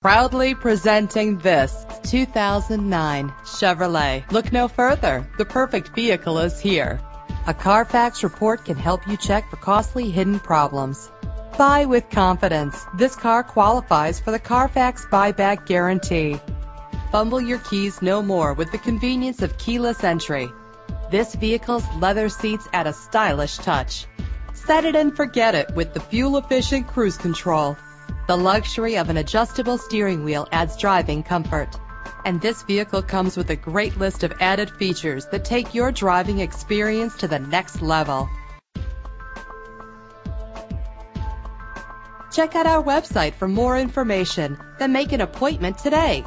Proudly presenting this 2009 Chevrolet. Look no further. The perfect vehicle is here. A Carfax report can help you check for costly hidden problems. Buy with confidence. This car qualifies for the Carfax buyback guarantee. Fumble your keys no more with the convenience of keyless entry. This vehicle's leather seats add a stylish touch. Set it and forget it with the fuel-efficient cruise control. The luxury of an adjustable steering wheel adds driving comfort. And this vehicle comes with a great list of added features that take your driving experience to the next level. Check out our website for more information, then make an appointment today.